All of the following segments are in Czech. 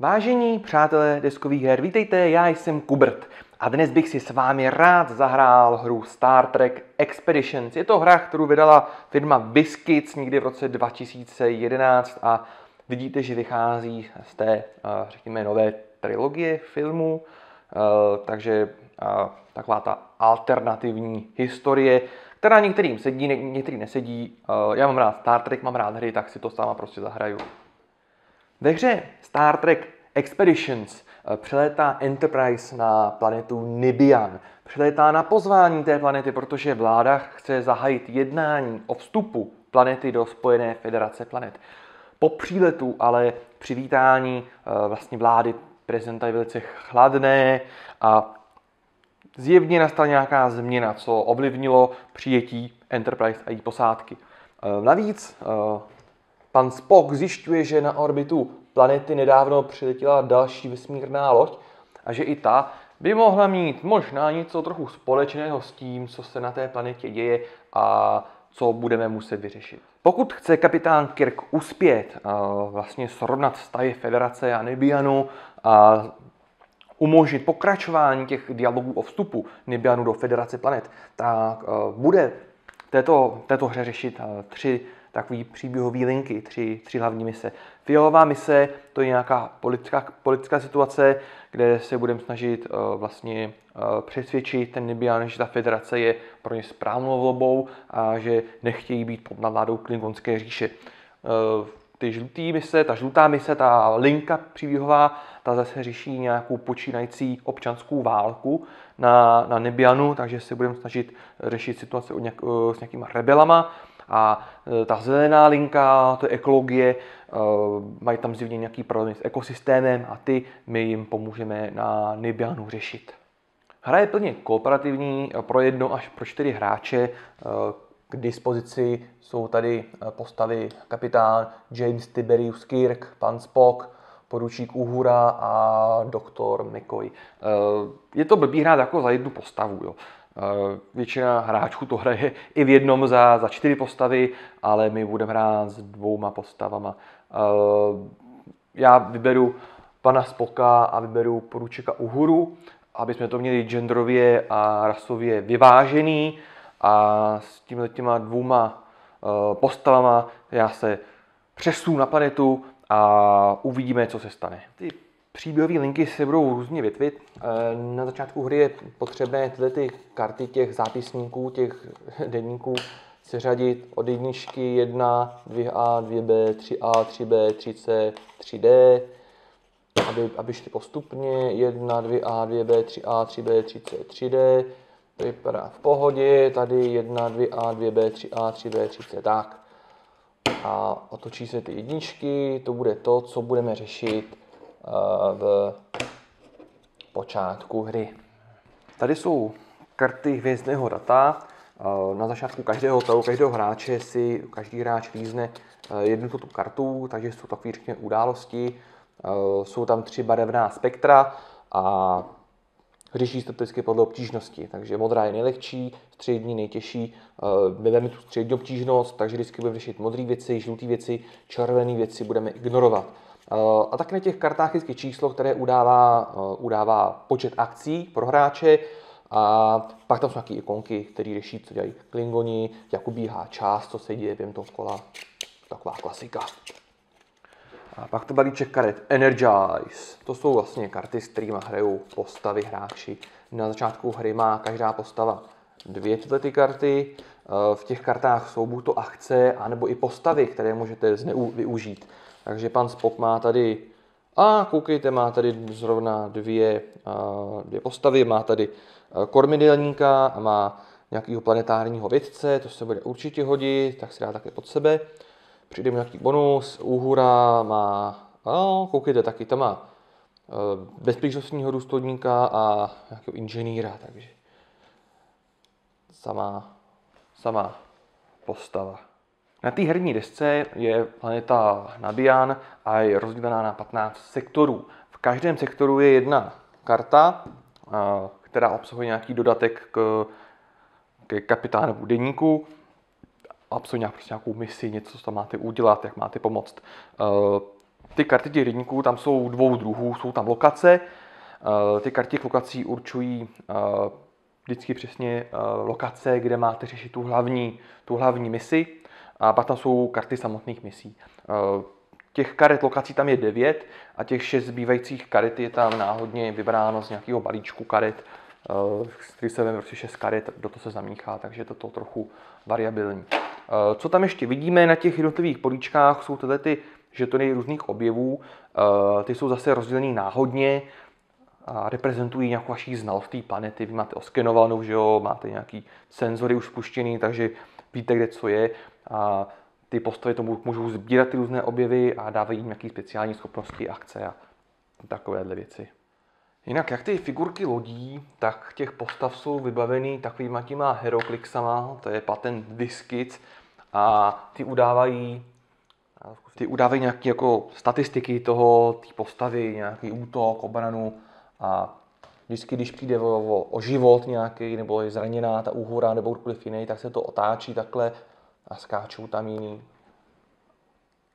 Vážení přátelé deskových her, vítejte, já jsem Kubert a dnes bych si s vámi rád zahrál hru Star Trek Expeditions. Je to hra, kterou vydala firma Biscuits někdy v roce 2011 a vidíte, že vychází z té, eh, řekněme, nové trilogie filmu, eh, takže eh, taková ta alternativní historie, která některým sedí, některým nesedí. Já mám rád Star Trek, mám rád hry, tak si to sama prostě zahraju. Ve hře Star Trek Expeditions eh, přelétá Enterprise na planetu Nibian. Přelétá na pozvání té planety, protože vláda chce zahájit jednání o vstupu planety do Spojené federace planet. Po příletu ale přivítání eh, vlastně vlády prezidenta je velice chladné a zjevně nastala nějaká změna, co ovlivnilo přijetí Enterprise a její posádky. Eh, navíc pan Spock zjišťuje, že na orbitu planety nedávno přiletěla další vesmírná loď a že i ta by mohla mít možná něco trochu společného s tím, co se na té planetě děje a co budeme muset vyřešit. Pokud chce kapitán Kirk uspět vlastně srovnat vztahy Federace a Nibianu a umožnit pokračování těch dialogů o vstupu Nibianu do Federace planet, tak bude této, této hře řešit tři takový příběhový linky, tři, tři hlavní mise. Fialová mise to je nějaká politická, politická situace, kde se budeme snažit uh, vlastně uh, přesvědčit ten Nibian, že ta federace je pro ně správnou volbou a že nechtějí být pod nadvládou Klingonské říše. Uh, ty žlutý mise, ta žlutá mise, ta linka příběhová, ta zase řeší nějakou počínající občanskou válku na, na Nibianu, takže se budeme snažit řešit situaci nějak, s nějakýma rebelama. A e, ta zelená linka, to je ekologie, e, mají tam zjevně nějaký problém s ekosystémem a ty my jim pomůžeme na Nibianu řešit. Hra je plně kooperativní pro jedno až pro čtyři hráče. E, k dispozici jsou tady postavy kapitán James Tiberius Kirk, pan Spock, poručík Uhura a doktor McCoy. Je to blbý hrát jako za jednu postavu. Jo. Většina hráčů to hraje i v jednom za, za čtyři postavy, ale my budeme hrát s dvouma postavama. Já vyberu pana Spoka a vyberu poručíka Uhuru, aby jsme to měli genderově a rasově vyvážený a s těmi těma dvouma postavama já se přesunu na planetu a uvidíme, co se stane. Ty Příběhové linky se budou různě větvit. Eh, na začátku hry je potřebné tyhle ty karty těch zápisníků, těch denníků seřadit od jedničky 1, 2A, 2B, 3A, 3B, 3C, 3D, aby, aby šly postupně 1, 2A, 2B, 3A, 3B, 3C, 3D. To vypadá v pohodě, tady 1, 2A, 2B, 3A, 3B, 3C, tak. A otočí se ty jedničky, to bude to, co budeme řešit v počátku hry. Tady jsou karty hvězdného data. Na začátku každého toho, každého hráče si každý hráč lízne jednu tu kartu, takže jsou takové řekněme události. Jsou tam tři barevná spektra a řeší se vždycky podle obtížnosti. Takže modrá je nejlehčí, střední nejtěžší. Vybereme tu střední obtížnost, takže vždycky budeme řešit modré věci, žluté věci, červené věci budeme ignorovat. A tak na těch kartách je číslo, které udává, eh, udává počet akcí pro hráče a pak tam jsou nějaké ikonky, které řeší, co dělají klingoni, jak ubíhá čas, co se děje během toho kola. Taková klasika. A pak to balíček karet Energize. To jsou vlastně karty, s kterými hrajou postavy hráči. Na začátku hry má každá postava dvě tyhle ty karty. Eh, v těch kartách jsou buď to akce, anebo i postavy, které můžete zneu- využít. Takže pan Spock má tady, a koukejte, má tady zrovna dvě, dvě postavy, má tady kormidelníka a má nějakého planetárního vědce, to se bude určitě hodit, tak si dá také pod sebe. Přijde mu nějaký bonus, úhura má, a koukejte, taky tam má bezpečnostního důstojníka a nějakého inženýra, takže samá, samá postava. Na té herní desce je planeta Nabian a je rozdělená na 15 sektorů. V každém sektoru je jedna karta, která obsahuje nějaký dodatek k, k kapitánovu deníku, nějak, prostě nějakou misi, něco, co tam máte udělat, jak máte pomoct Ty karty těch rybníků, tam jsou dvou druhů, jsou tam lokace. Eh, ty karty lokací určují eh, vždycky přesně lokace, kde máte řešit tu hlavní, tu hlavní misi. A pak tam jsou karty samotných misí. Těch karet lokací tam je devět a těch šest zbývajících karet je tam náhodně vybráno z nějakého balíčku karet, který se vezme prostě šest karet, do toho se zamíchá, takže je to, to trochu variabilní. Co tam ještě vidíme na těch jednotlivých políčkách, jsou tyhle ty žetony různých objevů. Ty jsou zase rozdělený náhodně a reprezentují nějakou vaší znalost té planety. Vy máte oskenovanou, že jo, máte nějaký senzory už spuštěný, takže víte, kde co je. A ty postavy tomu můžou sbírat ty různé objevy a dávají jim nějaké speciální schopnosti, akce a takovéhle věci. Jinak jak ty figurky lodí, tak těch postav jsou vybaveny takovýma těma heroklixama, to je patent Diskic, a ty udávají ty udávají nějaké jako statistiky toho, té postavy, nějaký útok, obranu a vždycky, když přijde o, o, o život nějaký, nebo je zraněná ta úhora nebo kdokoliv jiný, tak se to otáčí takhle a skáčou tam jiný.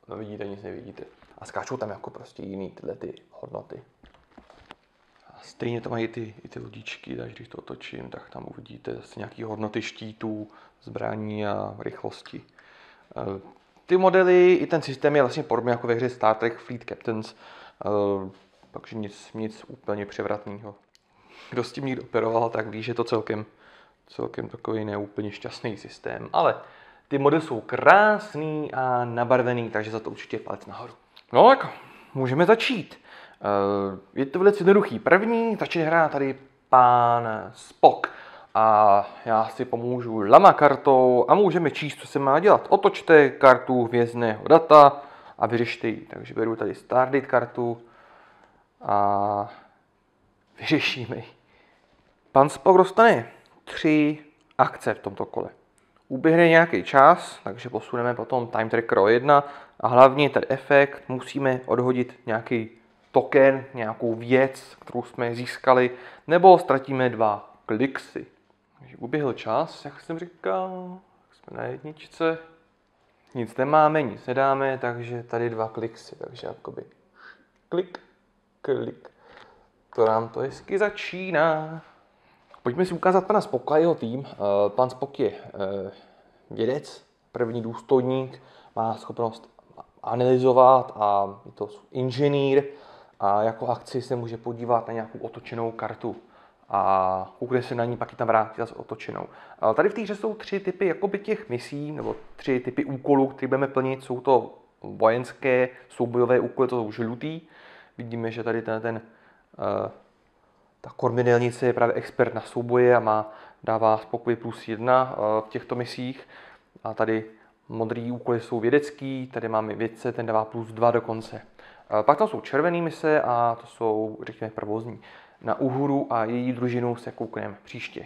No vidíte, nic nevidíte. A skáčou tam jako prostě jiný tyhle ty hodnoty. A stejně to mají ty, i ty lodičky, takže když to otočím, tak tam uvidíte zase nějaké hodnoty štítů, zbraní a rychlosti. Eh, ty modely, i ten systém je vlastně podobný jako ve hře Star Trek Fleet Captains, eh, takže nic, nic úplně převratného. Kdo s tím někdo operoval, tak ví, že to celkem, celkem takový neúplně šťastný systém. Ale ty modely jsou krásný a nabarvený, takže za to určitě palec nahoru. No tak, můžeme začít. Eh, je to velice jednoduchý. První začne hrát tady pán Spock a já si pomůžu lama kartou a můžeme číst, co se má dělat. Otočte kartu hvězdného data a vyřešte ji. Takže beru tady Stardate kartu a vyřešíme ji. Pan Spock dostane tři akce v tomto kole. Uběhne nějaký čas, takže posuneme potom time tracker o 1 a hlavně ten efekt musíme odhodit nějaký token, nějakou věc, kterou jsme získali, nebo ztratíme dva kliksy. Takže uběhl čas, jak jsem říkal, jsme na jedničce, nic nemáme, nic nedáme, takže tady dva kliksy, takže jakoby klik, klik. To nám to hezky začíná. Pojďme si ukázat pana Spoka jeho tým. Eh, pan Spok je eh, vědec, první důstojník, má schopnost analyzovat a je to inženýr a jako akci se může podívat na nějakou otočenou kartu a koukne se na ní, pak ji tam vrátí zase otočenou. A tady v té hře jsou tři typy jakoby těch misí, nebo tři typy úkolů, které budeme plnit. Jsou to vojenské soubojové úkoly, to jsou žlutý. Vidíme, že tady ten, ten uh, ta kormidelnice je právě expert na souboje a má, dává spokoj plus jedna uh, v těchto misích. A tady modrý úkoly jsou vědecký, tady máme vědce, ten dává plus dva dokonce. Uh, pak tam jsou červené mise a to jsou, řekněme, provozní na Uhuru a její družinu se koukneme příště.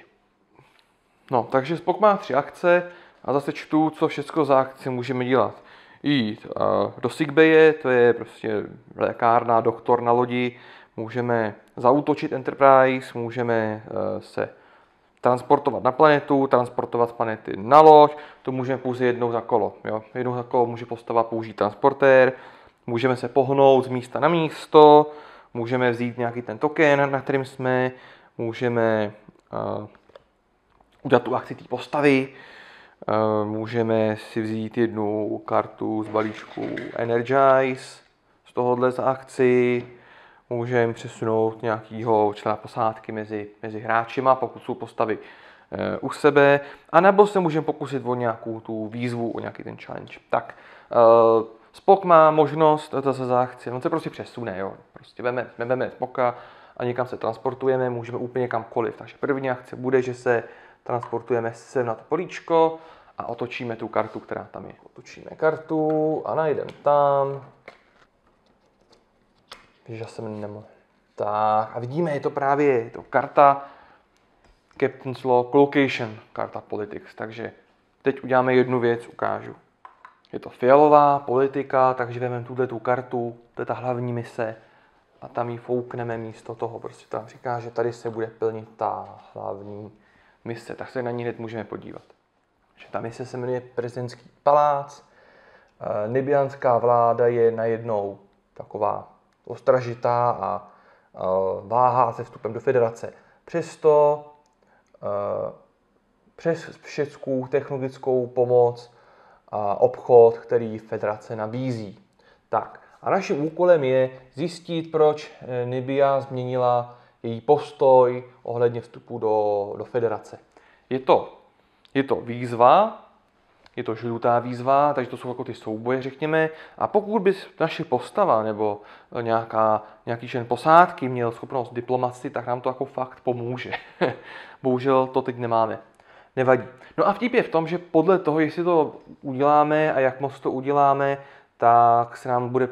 No, takže Spok má tři akce a zase čtu, co všechno za akci můžeme dělat. Jít uh, do Sigbaye, to je prostě lékárna, doktor na lodi, můžeme zautočit Enterprise, můžeme uh, se transportovat na planetu, transportovat z planety na loď, to můžeme pouze jednou za kolo. Jo? Jednou za kolo může postava použít transportér, můžeme se pohnout z místa na místo, můžeme vzít nějaký ten token, na kterým jsme, můžeme uh, udělat tu akci té postavy, uh, můžeme si vzít jednu kartu z balíčku Energize z tohohle za akci, můžeme přesunout nějakýho člena posádky mezi, mezi hráčima, pokud jsou postavy uh, u sebe, anebo se můžeme pokusit o nějakou tu výzvu, o nějaký ten challenge. Tak uh, Spok má možnost to se záchci, on se prostě přesune, jo. Prostě veme, veme Spoka a někam se transportujeme, můžeme úplně kamkoliv. Takže první akce bude, že se transportujeme sem na to políčko a otočíme tu kartu, která tam je. Otočíme kartu a najdeme tam. Že jsem nemohl. Tak a vidíme, je to právě je to karta Captain's Law Location, karta Politics. Takže teď uděláme jednu věc, ukážu. Je to fialová politika, takže vezmeme tuhle tu kartu, to je ta hlavní mise a tam ji foukneme místo toho. Prostě tam říká, že tady se bude plnit ta hlavní mise, tak se na ní hned můžeme podívat. Že ta mise se jmenuje prezidentský palác, Nibianská vláda je najednou taková ostražitá a váhá se vstupem do federace. Přesto přes všechnu technologickou pomoc a obchod, který federace nabízí. Tak a naším úkolem je zjistit, proč eh, Nibia změnila její postoj ohledně vstupu do, do federace. Je to, je to výzva, je to žlutá výzva, takže to jsou jako ty souboje, řekněme. A pokud by naše postava nebo nějaká, nějaký člen posádky měl schopnost diplomaci, tak nám to jako fakt pomůže. Bohužel to teď nemáme. Nevadí. No a vtip je v tom, že podle toho, jestli to uděláme a jak moc to uděláme, tak se nám bude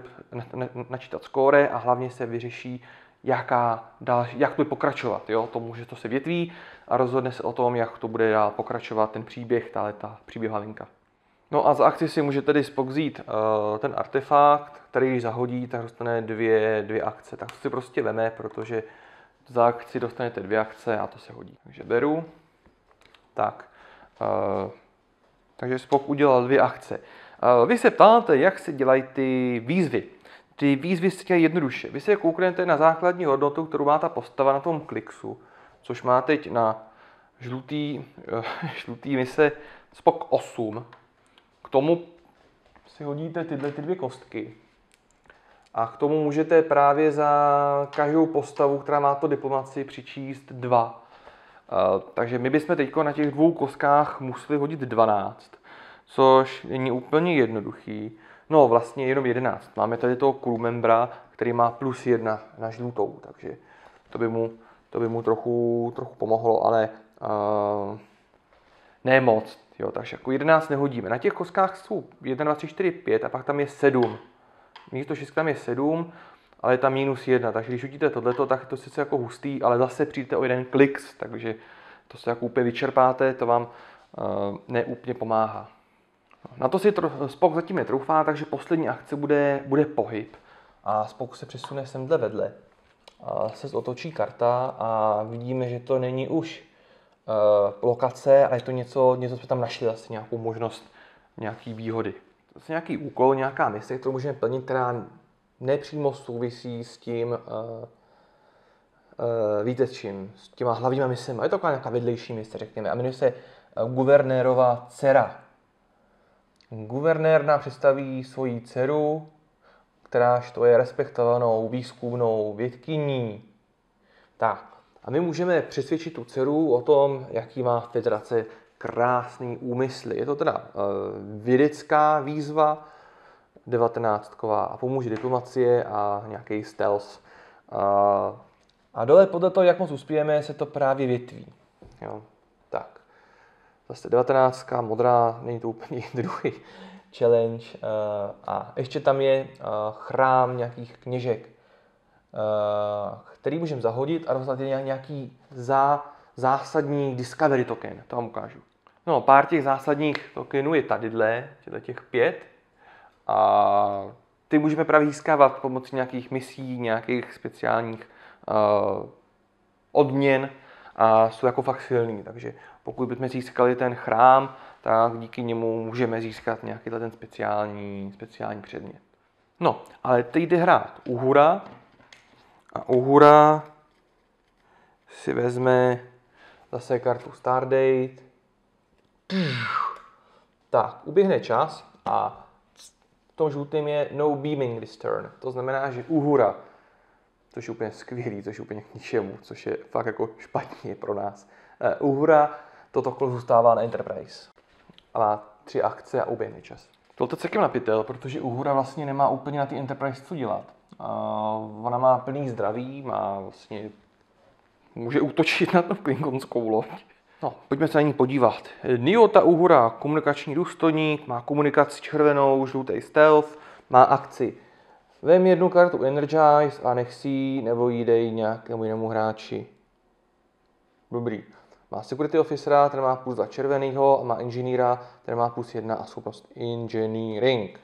načítat skóre a hlavně se vyřeší, jaká dál, jak bude pokračovat. Jo? To může to se větví a rozhodne se o tom, jak to bude dál pokračovat ten příběh, ta, ta příběhová linka. No a za akci si může tedy Spock vzít uh, ten artefakt, který když zahodí, tak dostane dvě, dvě akce. Tak to si prostě veme, protože za akci dostanete dvě akce a to se hodí. Takže beru. Tak. Uh, takže Spock udělal dvě akce. Uh, vy se ptáte, jak se dělají ty výzvy. Ty výzvy se jednoduše. Vy se kouknete na základní hodnotu, kterou má ta postava na tom kliksu, což má teď na žlutý, uh, žlutý mise Spock 8. K tomu si hodíte tyhle ty dvě kostky. A k tomu můžete právě za každou postavu, která má to diplomaci, přičíst dva. Uh, takže my bychom teď na těch dvou kostkách museli hodit 12, což není úplně jednoduchý. No vlastně jenom 11. Máme tady toho crewmembra, který má plus jedna na žlutou, takže to by mu, to by mu trochu, trochu pomohlo, ale uh, ne moc. Jo, takže jako 11 nehodíme. Na těch kostkách jsou 1, 2, 3, 4, 5 a pak tam je 7. Místo 6 tam je 7, ale je tam minus 1. Takže když hodíte tohleto, tak to sice jako hustý, ale zase přijdete o jeden kliks, takže to se jako úplně vyčerpáte, to vám uh, neúplně pomáhá. Na to si tro, Spock zatím netroufá, takže poslední akce bude, bude pohyb. A Spock se přesune semhle vedle. A se otočí karta a vidíme, že to není už uh, lokace, ale je to něco, něco jsme tam našli, zase nějakou možnost, nějaký výhody. Zase nějaký úkol, nějaká mise, kterou můžeme plnit, která nepřímo souvisí s tím, uh, uh, víte s čím, s těma hlavníma misemi. Je to taková nějaká vedlejší mise, řekněme, a jmenuje se guvernérova dcera. Guvernér nám představí svoji dceru, kteráž to je respektovanou výzkumnou vědkyní. Tak, a my můžeme přesvědčit tu dceru o tom, jaký má federace krásný úmysly. Je to teda uh, vědecká výzva, 19 a pomůže diplomacie a nějaký stealth. A, a dole podle toho, jak moc uspějeme, se to právě větví. Jo. Zase 19, modrá, není to úplně druhý challenge. Uh, a ještě tam je uh, chrám nějakých kněžek, uh, který můžeme zahodit a dostat nějaký zá, zásadní discovery token. To vám ukážu. No, pár těch zásadních tokenů je tadyhle, těch pět. A ty můžeme právě získávat pomocí nějakých misí, nějakých speciálních uh, odměn a jsou jako fakt silný. Takže pokud bychom získali ten chrám, tak díky němu můžeme získat nějaký ten speciální, speciální předmět. No, ale teď jde hrát Uhura a Uhura si vezme zase kartu Stardate. Tak, uběhne čas a v tom žlutém je no beaming this turn. To znamená, že uhura, což je úplně skvělý, což je úplně k ničemu, což je fakt jako špatně pro nás. Uh, uhura, toto kolo zůstává na Enterprise. A má tři akce a uběhne čas. To je celkem napitel, protože Uhura vlastně nemá úplně na ty Enterprise co dělat. Uh, ona má plný zdraví, má vlastně může útočit na to klingonskou loď. No, pojďme se na ní podívat. Niota Uhura, komunikační důstojník, má komunikaci červenou, žlutý stealth, má akci. Vem jednu kartu Energize a nech si nebo jí dej nějakému jinému hráči. Dobrý. Má Security Officera, ten má plus 2 červenýho, a má Engineera, ten má plus 1 a schopnost Engineering.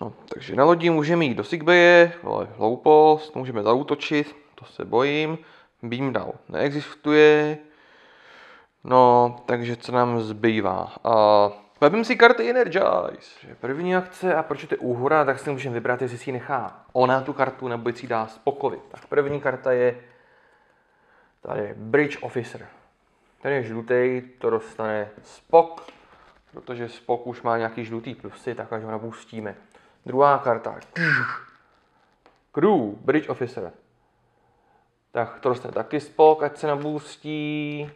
No, takže na lodi můžeme jít do Sigbaye, ale hloupost, můžeme zautočit, to se bojím. Beam down neexistuje, No, takže co nám zbývá? Uh, Vem si karty Energize. První akce a proč je úhora, tak si můžeme vybrat, jestli si nechá ona tu kartu, nebo si dá Spokovi. Tak první karta je tady Bridge Officer. Ten je žlutý, to dostane Spok, protože Spok už má nějaký žlutý plusy, tak až ho nabustíme. Druhá karta. Crew, Bridge Officer. Tak to dostane taky Spok, ať se nabustí.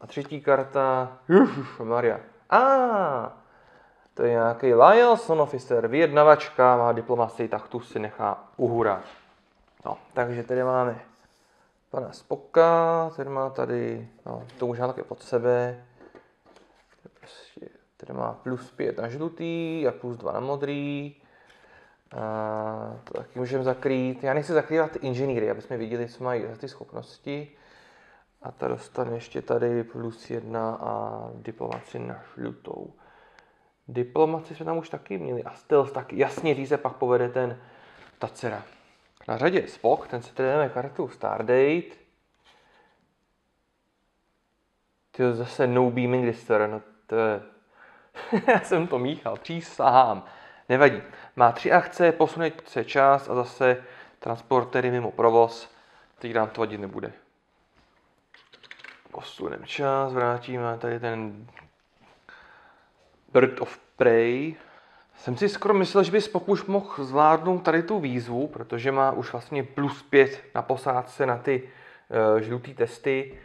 A třetí karta. Maria. A, ah, to je nějaký liaison officer, vyjednavačka, má diplomaci, tak tu si nechá uhurat. No, takže tady máme pana Spoka, ten má tady, no, to už má také pod sebe. Prostě, tady má plus 5 na žlutý a plus 2 na modrý. A to taky můžeme zakrýt. Já nechci zakrývat inženýry, aby jsme viděli, co mají za ty schopnosti. A ta dostane ještě tady plus jedna a diplomaci na žlutou. Diplomaci jsme tam už taky měli a stealth taky. Jasně, se pak povede ten ta dcera. Na řadě je Spock, ten tady dáme kartu Stardate. Ty zase no beaming distor, no to je... Já jsem to míchal, přísahám. Nevadí. Má tři akce, posune se čas a zase transportery mimo provoz. Teď nám to vadit nebude. Posuneme čas, vrátíme tady ten Bird of Prey. Jsem si skoro myslel, že by Spock už mohl zvládnout tady tu výzvu, protože má už vlastně plus 5 na posádce na ty uh, žlutý testy.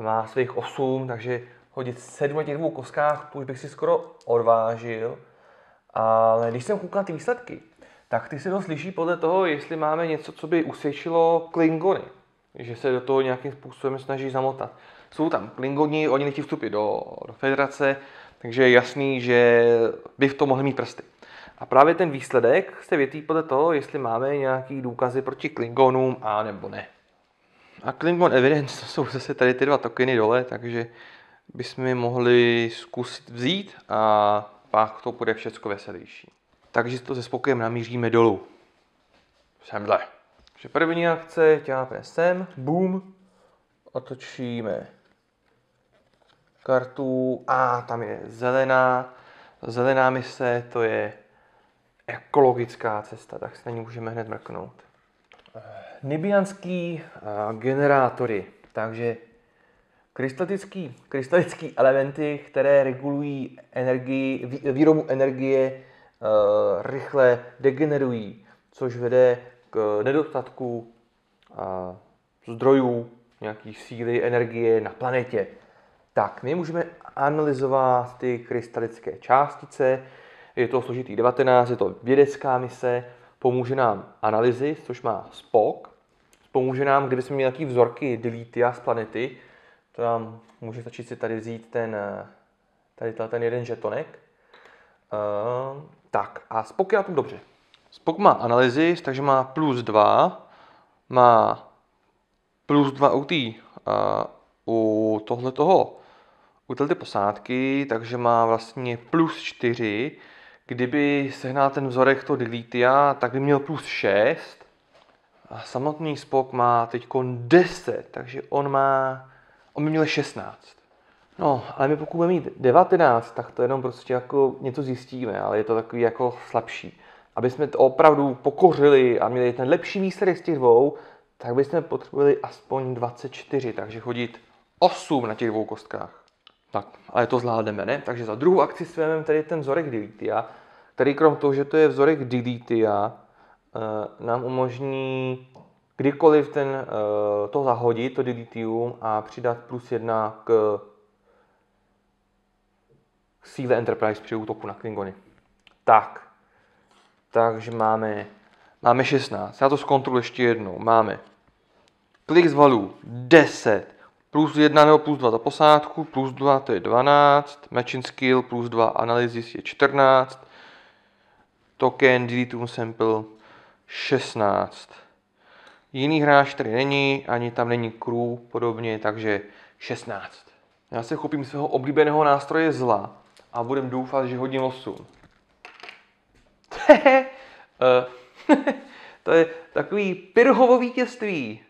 Má svých 8, takže hodit 7 na těch dvou koskách, už bych si skoro odvážil. Ale když jsem koukal ty výsledky, tak ty se to slyší podle toho, jestli máme něco, co by usvědčilo Klingony. Že se do toho nějakým způsobem snaží zamotat jsou tam klingoni, oni nechtějí vstupit do, do federace, takže je jasný, že by v tom mohli mít prsty. A právě ten výsledek se větví podle toho, jestli máme nějaký důkazy proti Klingonům a nebo ne. A Klingon Evidence, to jsou zase tady ty dva tokeny dole, takže bychom je mohli zkusit vzít a pak to bude všechno veselější. Takže to se spokojem namíříme dolů. Semhle. Takže první akce, ťápne sem, boom, otočíme kartu a tam je zelená. Zelená mise, to je ekologická cesta, tak se na ní můžeme hned mrknout. Nibianský generátory, takže krystalický, krystalický elementy, které regulují energii, výrobu energie, rychle degenerují, což vede k nedostatku zdrojů, nějaký síly, energie na planetě. Tak, my můžeme analyzovat ty krystalické částice, je to složitý 19, je to vědecká mise, pomůže nám analýzy, což má Spock, pomůže nám, kdyby jsme měli nějaký vzorky delitia z planety, to nám může stačit si tady vzít ten, tady ten jeden žetonek. Uh, tak, a Spock je na tom dobře. Spock má analýzy, takže má plus 2, má plus 2 u, tý, uh, u tohle toho util ty posádky, takže má vlastně plus 4. Kdyby sehnal ten vzorek toho Deletia, tak by měl plus 6. A samotný Spock má teď 10, takže on má, on by měl 16. No, ale my pokud budeme mít 19, tak to jenom prostě jako něco zjistíme, ale je to takový jako slabší. Aby jsme to opravdu pokořili a měli ten lepší výsledek z těch dvou, tak bychom potřebovali aspoň 24, takže chodit 8 na těch dvou kostkách. Tak, ale to zvládneme, ne? Takže za druhou akci si vezmeme tady ten vzorek Deletia, který krom toho, že to je vzorek Deletia, eh, nám umožní kdykoliv ten, eh, to zahodit, to Deletium, a přidat plus jedna k síle Enterprise při útoku na Klingony. Tak, takže máme, máme 16. Já to zkontroluji ještě jednou. Máme klik z valů 10, plus 1 nebo plus 2 za posádku, plus 2 to je 12, matching skill plus 2 analysis je 14, token delete sample 16. Jiný hráč tady není, ani tam není crew podobně, takže 16. Já se chopím svého oblíbeného nástroje zla a budem doufat, že hodím 8. Eh, to je takový pirhovo vítězství.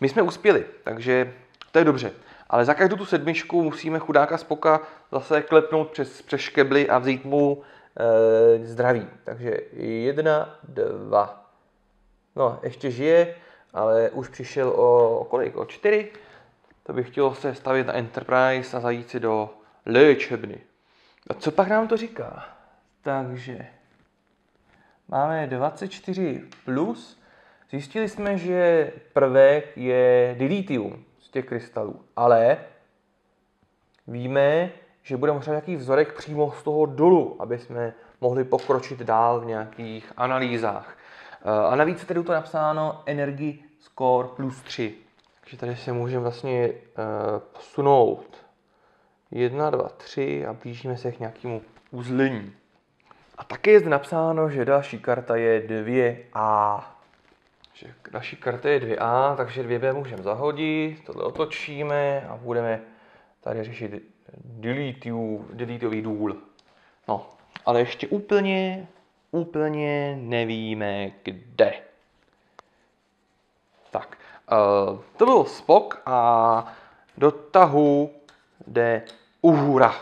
My jsme uspěli, takže to je dobře. Ale za každou tu sedmičku musíme chudáka Spoka zase klepnout přes, přes škebly a vzít mu e, zdraví. Takže jedna, dva. No, ještě žije, ale už přišel o, o kolik? O čtyři? To bych chtěl se stavit na Enterprise a zajít si do léčebny. A co pak nám to říká? Takže máme 24 plus. Zjistili jsme, že prvek je dilithium těch krystalů, ale víme, že budeme potřebovat nějaký vzorek přímo z toho dolu, aby jsme mohli pokročit dál v nějakých analýzách. Eh, a navíc je tady to napsáno Energy Score plus 3. Takže tady se můžeme vlastně uh, posunout 1, 2, 3 a blížíme se k nějakému uzlení. A také je zde napsáno, že další karta je 2A. Že další karta je 2A, takže 2B můžeme zahodit, tohle otočíme a budeme tady řešit deleteový důl. No, ale ještě úplně, úplně nevíme kde. Tak, uh, to byl Spok a do tahu jde Uhura.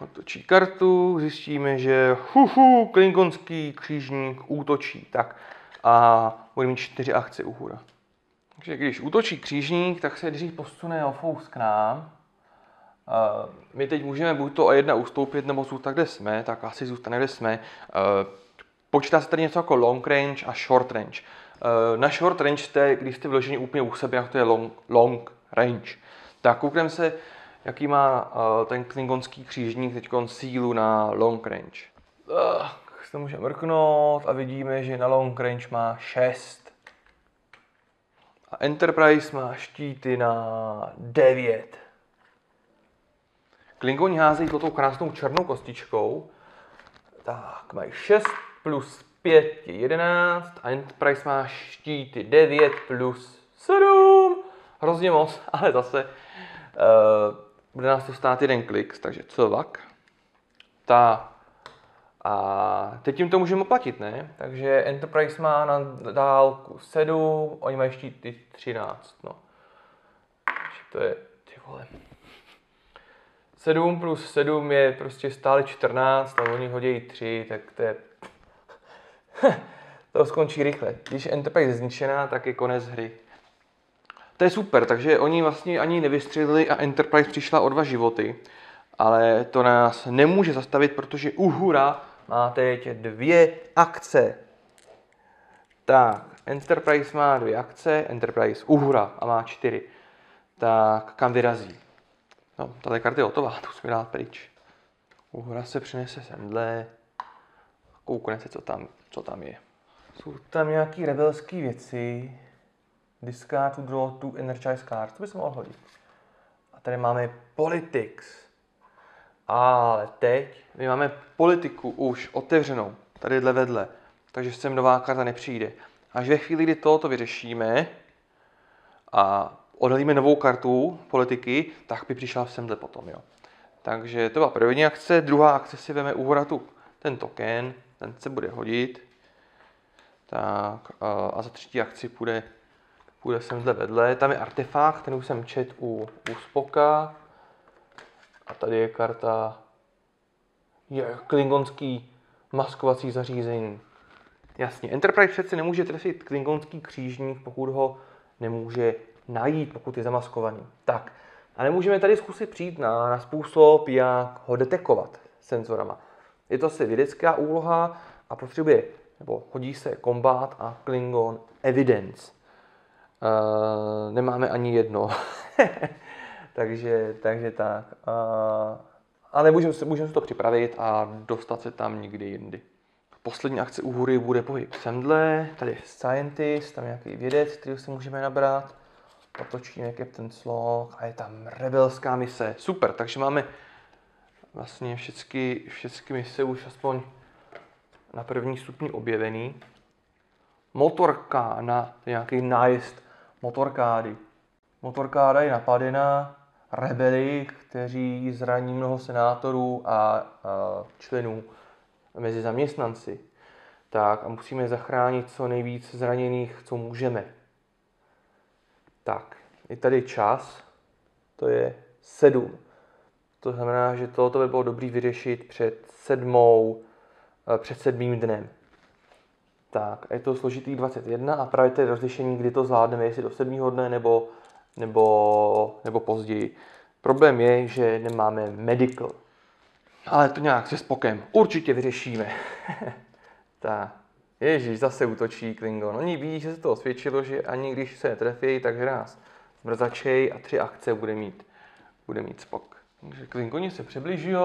Otočí kartu, zjistíme, že huhu, klingonský křížník útočí. Tak a bude mít čtyři akce Uhura. Takže když útočí křížník, tak se dřív posune o fous k nám. My teď můžeme buď to A1 ustoupit, nebo zůstat, kde jsme, tak asi zůstane, kde jsme. Počítá se tady něco jako long range a short range. Na short range jste, když jste vloženi úplně u sebe, jak to je long, long range. Tak koukneme se, jaký má ten klingonský křížník teď sílu na long range. Se můžeme mrknout a vidíme, že na long range má 6. A Enterprise má štíty na 9. Klingoni házejí tou krásnou černou kostičkou. Tak, mají 6 plus 5 je 11 a Enterprise má štíty 9 plus 7. Hrozně moc, ale zase uh, bude nás to stát jeden klik, takže co vak. Ta a teď jim to můžeme oplatit, ne? Takže Enterprise má na dálku 7, oni mají štíty 13, no. Takže to je, ty vole. 7 plus 7 je prostě stále 14 a oni hodí 3, tak to je... to skončí rychle. Když Enterprise je zničená, tak je konec hry. To je super, takže oni vlastně ani nevystřelili a Enterprise přišla o dva životy. Ale to nás nemůže zastavit, protože Uhura má teď dvě akce. Tak, Enterprise má dvě akce, Enterprise Uhura a má čtyři. Tak kam vyrazí? No, tato karta je hotová, to musíme dát pryč. Uhura se přinese semhle. Koukne se, co tam, co tam je. Jsou tam nějaký rebelské věci. Discard to draw two energize cards. To by se mohlo hodit. A tady máme politics. Ale teď my máme politiku už otevřenou, tady vedle, takže sem nová karta nepřijde. Až ve chvíli, kdy tohoto vyřešíme a odhalíme novou kartu politiky, tak by přišla semhle potom. Jo. Takže to byla první akce, druhá akce si veme úhratu ten token, ten se bude hodit. Tak a za třetí akci půjde, půjde semhle vedle. Tam je artefakt, ten už jsem čet u, u Spoka. A tady je karta je klingonský maskovací zařízení. Jasně, Enterprise přece nemůže trefit klingonský křížník, pokud ho nemůže najít, pokud je zamaskovaný. Tak, a nemůžeme tady zkusit přijít na, na způsob, jak ho detekovat senzorama. Je to asi vědecká úloha a potřebuje, nebo hodí se kombat a Klingon Evidence. Uh, nemáme ani jedno. takže, takže tak. Uh, ale můžeme si, můžeme si to připravit a dostat se tam někdy jindy. Poslední akce u hůry bude pohyb semdle, tady scientist, tam nějaký vědec, který si můžeme nabrat. Otočíme Captain Slog a je tam rebelská mise. Super, takže máme vlastně všechny, všechny mise už aspoň na první stupni objevený. Motorka na nějaký nájezd motorkády. Motorkáda je napadená rebeli, kteří zraní mnoho senátorů a, členů mezi zaměstnanci. Tak a musíme zachránit co nejvíc zraněných, co můžeme. Tak, je tady čas. to je 7. To znamená, že tohoto by bylo dobrý vyřešit před sedmou, eh, před sedmým dnem. Tak, je to složitý 21 a právě to je rozlišení, kdy to zvládneme, jestli do sedmého dne nebo, nebo, nebo později. Problém je, že nemáme medical. Ale to nějak se spokem určitě vyřešíme. tak. Ježíš, zase útočí Klingon. Oni ví, že se to osvědčilo, že ani když se netrefí, takže nás mrzačej a tři akce bude mít, bude mít spok. Takže Klingoni se přibližují,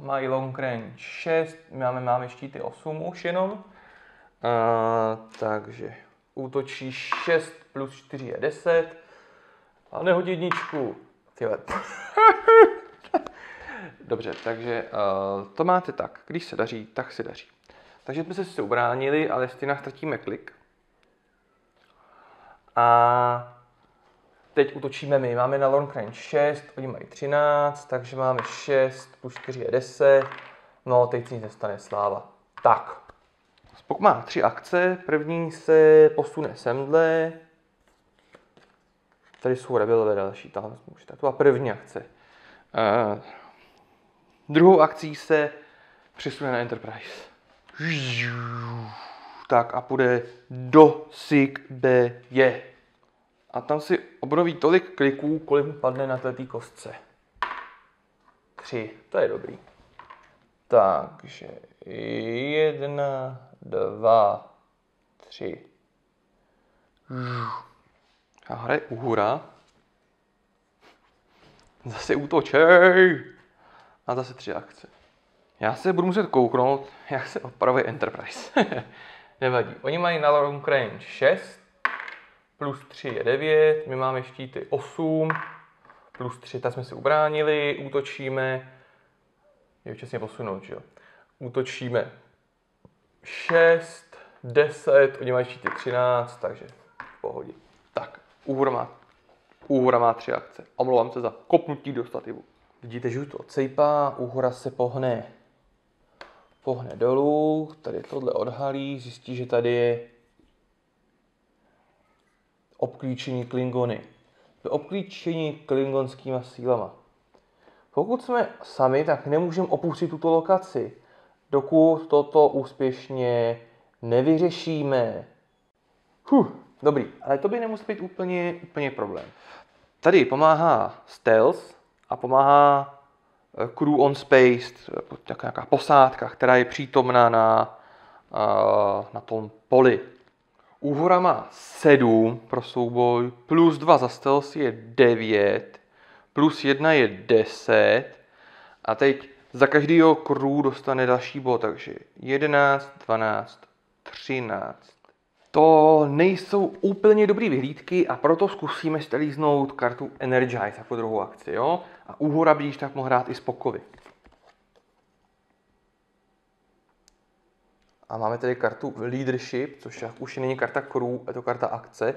mají long range 6, máme, máme štíty 8 už jenom. A, takže útočí 6 plus 4 je 10. A nehodí jedničku. Tyhle. Dobře, takže uh, to máte tak. Když se daří, tak se daří. Takže jsme se sice ubránili, ale stejně ztratíme klik. A teď utočíme my. Máme na long range 6, oni mají 13, takže máme 6 plus 4 je 10. No, teď si nic nestane, sláva. Tak. Spok má tři akce. První se posune semdle. Tady jsou rebelové další, můžete. To byla první akce. Uh, druhou akcí se přesune na Enterprise. Tak a půjde do SIG B je. A tam si obnoví tolik kliků, kolik mu padne na této kostce. Tři, to je dobrý. Takže jedna, dva, tři. A hraje uhura. Zase útočej. A zase tři akce. Já se budu muset kouknout, jak se opravuje Enterprise. Nevadí. Oni mají na long range 6, plus 3 je 9, my máme štíty 8, plus 3, tak jsme si ubránili, útočíme, je časně posunout, že jo. Útočíme 6, 10, oni mají štíty 13, takže v pohodě. Tak, úhora má, úhora má 3 akce. Omlouvám se za kopnutí do stativu. Vidíte, že to odsejpá, úhora se pohne pohne dolů, tady tohle odhalí, zjistí, že tady je obklíčení klingony. To obklíčení klingonskýma sílama. Pokud jsme sami, tak nemůžeme opustit tuto lokaci, dokud toto úspěšně nevyřešíme. Huh, dobrý, ale to by nemusel být úplně, úplně problém. Tady pomáhá stealth a pomáhá Eh, crew on space, nějaká posádka, která je přítomná na, eh, na tom poli. Úhora má 7 pro souboj, plus 2 za stealth je 9, plus 1 je 10. A teď za každýho crew dostane další bod, takže 11, 12, 13, to nejsou úplně dobré vyhlídky a proto zkusíme stelíznout kartu Energize jako druhou akci. Jo? A úhora by tak mohl hrát i spokovi. A máme tady kartu Leadership, což už není karta crew, je to karta akce.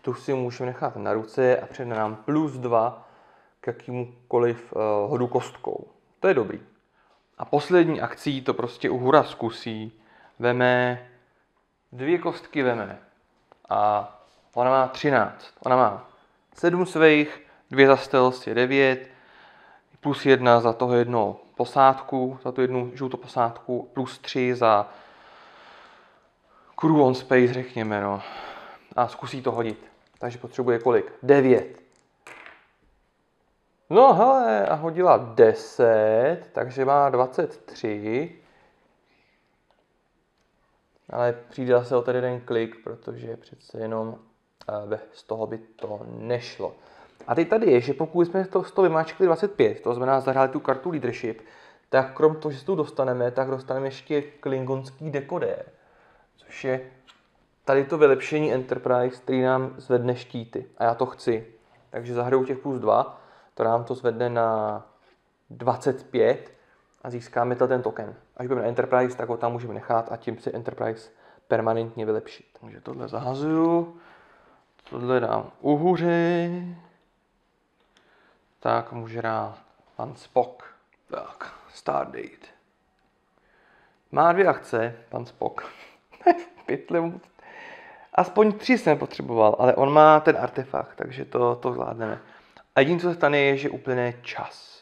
Tu si můžeme nechat na ruce a před nám plus 2 k jakýmukoliv uh, hodu kostkou. To je dobrý. A poslední akcí to prostě uhura zkusí. Veme dvě kostky veme a ona má 13. Ona má 7 svých, dvě za stealth je 9, plus jedna za toho jedno posádku, za tu jednu žlutou posádku, plus 3 za crew on space, řekněme, no. A zkusí to hodit. Takže potřebuje kolik? 9. No hele, a hodila 10, takže má 23 ale přijde zase o tady jeden klik, protože přece jenom eh, z toho by to nešlo. A teď tady je, že pokud jsme to, z toho vymáčkli 25, to znamená zahráli tu kartu leadership, tak krom toho, že se tu dostaneme, tak dostaneme ještě klingonský dekodér, což je tady to vylepšení Enterprise, který nám zvedne štíty. A já to chci. Takže zahraju těch plus 2, to nám to zvedne na 25 a získáme ten token. Až budeme na Enterprise, tak ho tam můžeme nechat a tím si Enterprise permanentně vylepšit. Takže tohle zahazuju, tohle dám uhuři, tak může dát pan Spock. Tak, Stardate. Má dvě akce, pan Spock. Pytle Aspoň tři jsem potřeboval, ale on má ten artefakt, takže to, to zvládneme. A jediné, co se stane, je, že uplyne čas.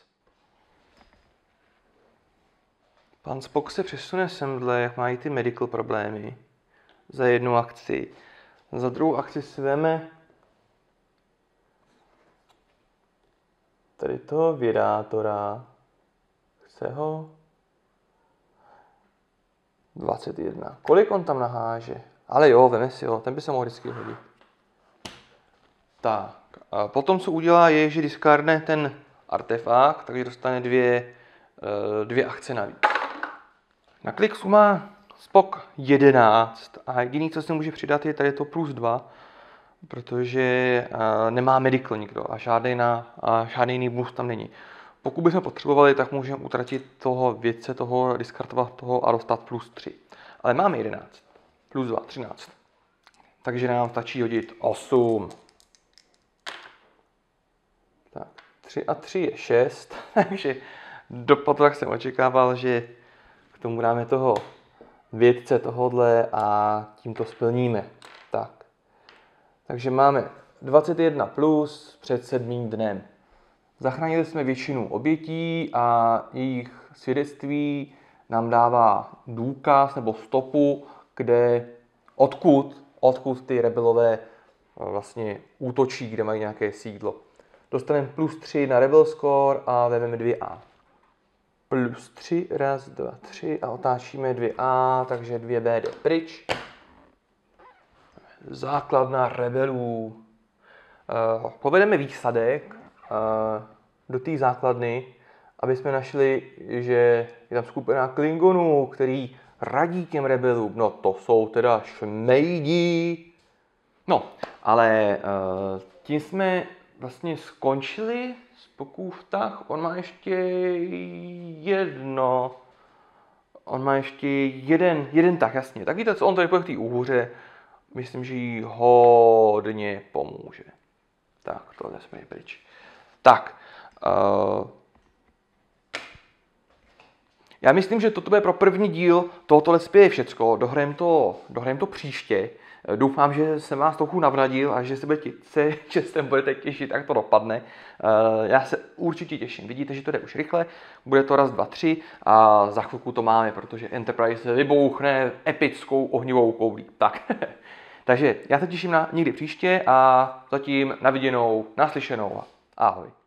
Pan Spock se přesune semhle, jak mají ty medical problémy, za jednu akci. Za druhou akci si veme tady toho vědátora, chce ho 21. Kolik on tam naháže? Ale jo, veme si ho, ten by se mohl vždycky hodit. Tak, a potom co udělá je, že discardne ten artefakt, takže dostane dvě, eh, dvě akce navíc. Na Klixu má Spok 11 a jediný, co si může přidat, je tady to plus 2, protože eh, nemá medical nikdo a žádný, na, a žádný jiný boost tam není. Pokud bychom potřebovali, tak můžeme utratit toho vědce, toho diskartovat toho a dostat plus 3. Ale máme 11. Plus 2, 13. Takže nám stačí hodit 8. Tak, 3 a 3 je 6, takže dopad, jak jsem očekával, že tomu dáme toho vědce tohodle a tím to splníme. Tak. Takže máme 21 plus před sedmým dnem. Zachránili jsme většinu obětí a jejich svědectví nám dává důkaz nebo stopu, kde odkud, odkud ty rebelové eh, vlastně útočí, kde mají nějaké sídlo. Dostaneme plus 3 na rebel score a vezmeme 2A. Plus 3, raz, dva, tři a otáčíme 2A, takže 2B jde pryč. Základna rebelů. Uh, povedeme výsadek, uh, do té základny, aby jsme našli, že je tam skupina Klingonů, který radí těm rebelům. No to jsou teda šmejdí. No, ale uh, tím jsme vlastně skončili Spokův tah. On má ještě jedno. On má ještě jeden, jeden tah, jasně. Tak víte, co on tady po té úhře, myslím, že jí hodně pomůže. Tak, tohle jsme pryč. Tak, Uh, já myslím, že toto bude pro první díl tohoto let's všecko. Dohrajem to, dohrajem to příště. Eh, doufám, že jsem vás trochu navradil a že se budete, se, že se budete těšit, jak to dopadne. Uh, já se určitě těším. Vidíte, že to jde už rychle. Bude to raz, dva, tři a za chvilku to máme, protože Enterprise vybouchne epickou ohnivou koulí. Tak. Takže já se těším na někdy příště a zatím na viděnou, naslyšenou. Ahoj.